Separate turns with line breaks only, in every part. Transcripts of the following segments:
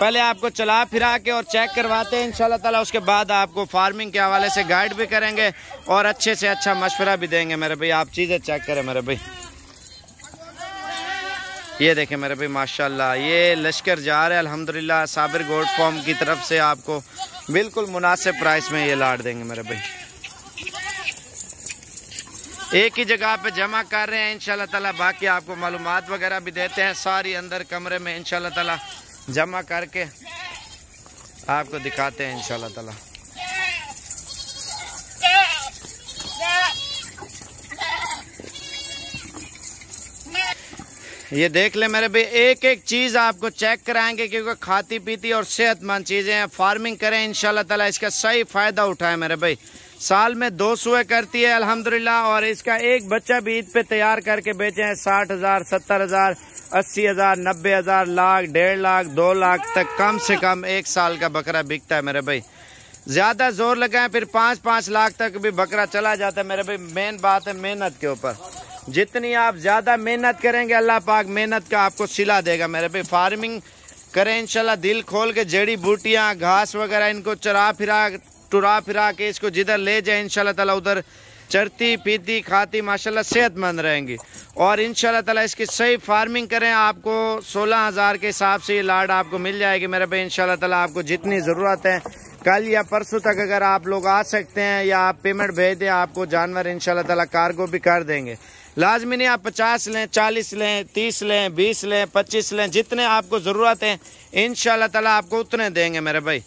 पहले आपको चला फिरा के और चेक करवाते हैं, इंशाल्लाह ताला। उसके बाद आपको फ़ार्मिंग के हवाले से गाइड भी करेंगे और अच्छे से अच्छा मशवरा भी देंगे। मेरे भाई, आप चीज़ें चेक करें मेरे भाई। ये देखें मेरे भाई, माशाल्लाह, ये लश्कर जा रहे अल्हम्दुलिल्लाह, साबिर गोल्ड फॉर्म की तरफ़ से आपको बिल्कुल मुनासिब प्राइस में ये लाट देंगे मेरे भाई। एक ही जगह पे जमा कर रहे हैं, इंशाल्लाह ताला। बाकी आपको मालूम वगैरह भी देते हैं सारी अंदर कमरे में, इंशाल्लाह ताला। जमा करके आपको दिखाते हैं, इंशाल्लाह ताला। ये देख ले मेरे भाई एक एक चीज़ आपको चेक कराएँगे क्योंकि खाती पीती और सेहतमंद चीज़ें हैं। फ़ार्मिंग करें, इंशाल्लाह ताला, इसका सही फ़ायदा उठाएँ मेरे भाई। साल में दो सुए करती है, अल्हम्दुलिल्लाह, और इसका एक बच्चा भी ईद पे तैयार करके बेचे हैं, साठ हज़ार, सत्तर हज़ार, अस्सी हज़ार, नब्बे हज़ार, लाख, डेढ़ लाख, दो लाख तक, कम से कम एक साल का बकरा बिकता है मेरे भाई। ज़्यादा ज़ोर लगाए, फिर पाँच पाँच लाख तक भी बकरा चला जाता है मेरे भाई। मेन बात है मेहनत के ऊपर। जितनी आप ज़्यादा मेहनत करेंगे, अल्लाह पाक मेहनत का आपको सिला देगा मेरे भाई। फ़ार्मिंग करें, इंशाल्लाह दिल खोल के, जड़ी बूटियाँ, घास वगैरह, इनको चरा फिरा टुरा फिरा के इसको जिधर ले जाए इन तला उधर चरती पीती, खाती, माशाल्लाह सेहतमंद रहेंगी। और इन तला इसकी सही फ़ार्मिंग करें, आपको सोलह हज़ार के हिसाब से ये लाड आपको मिल जाएगी। मेरे भाई इन तला आपको जितनी ज़रूरत है, कल या परसों तक अगर आप लोग आ सकते हैं या आप पेमेंट भेज दें, आपको जानवर इन तला कार्गो भी कर देंगे। लाजमी नहीं, आप पचास लें, चालीस लें, तीस लें, बीस लें, पच्चीस लें, जितने आपको ज़रूरत है इन ताला आपको उतने देंगे मेरे भाई।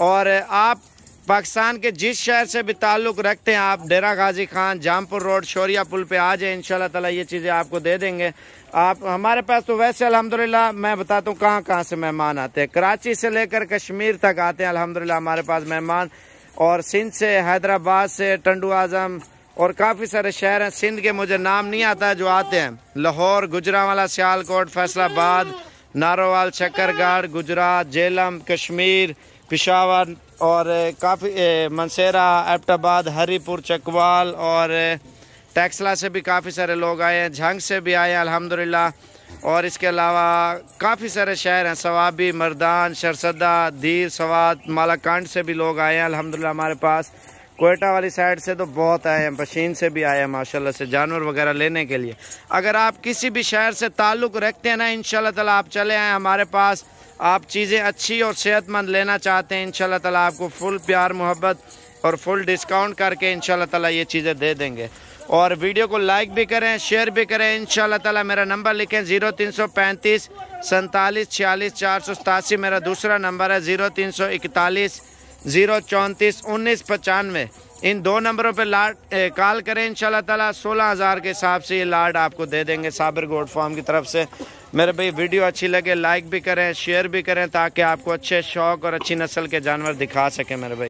और आप पाकिस्तान के जिस शहर से भी ताल्लुक़ रखते हैं आप, डेरा गाजी खान, जामपुर रोड, शौरिया पुल पे आ जाए इन तला ये चीज़ें आपको दे देंगे। आप, हमारे पास तो वैसे अल्हम्दुलिल्लाह, मैं बताता हूँ कहाँ कहाँ से मेहमान आते हैं। कराची से लेकर कश्मीर तक आते हैं, अल्हम्दुलिल्लाह, हमारे पास मेहमान। और सिंध से, हैदराबाद से, टंडू आज़म, और काफ़ी सारे शहर हैं। सिंध के मुझे नाम नहीं आता जो आते हैं। लाहौर, गुजरावाला, सियालकोट, फैसलाबाद नारोवाल शक्करगढ़ गुजरात जेलम कश्मीर, पिशावर और काफ़ी मनसेरा, एबटाबाद, हरीपुर, चकवाल और टैक्सला से भी काफ़ी सारे लोग आए हैं, झंग से भी आए हैं अलहमदिल्ला और इसके अलावा काफ़ी सारे शहर हैं, सवाबी, मर्दान, शरसदा, दीर, सवात, मालाकांड से भी लोग आए हैं अलहमदिल्ला हमारे पास। कोयटा वाली साइड से तो बहुत आए हैं मशीन से भी आए हैं, माशाल्लाह से, जानवर वगैरह लेने के लिए। अगर आप किसी भी शहर से ताल्लुक़ रखते हैं ना इन ताला आप चले आएँ, हमारे पास आप चीज़ें अच्छी और सेहतमंद लेना चाहते हैं इन ताला आपको फुल प्यार, मोहब्बत और फुल डिस्काउंट करके इनशाला ये चीज़ें दे देंगे। और वीडियो को लाइक भी करें, शेयर भी करें इनशाला मेरा नंबर लिखें ज़ीरो तीन सौ पैंतीस सैंतालीस छियालीस चार सौ सतासी, मेरा दूसरा नंबर है ज़ीरो तीन सौ इकतालीस ज़ीरो चौंतीस उन्नीस पचानवे। इन दो नंबरों पर लाट कॉल करें इन ताला, सोलह हज़ार के हिसाब से ये लाट आपको दे देंगे साबिर गोड फॉर्म की तरफ़ से। मेरे भाई, वीडियो अच्छी लगे, लाइक भी करें, शेयर भी करें ताकि आपको अच्छे शौक और अच्छी नस्ल के जानवर दिखा सकें मेरे भाई।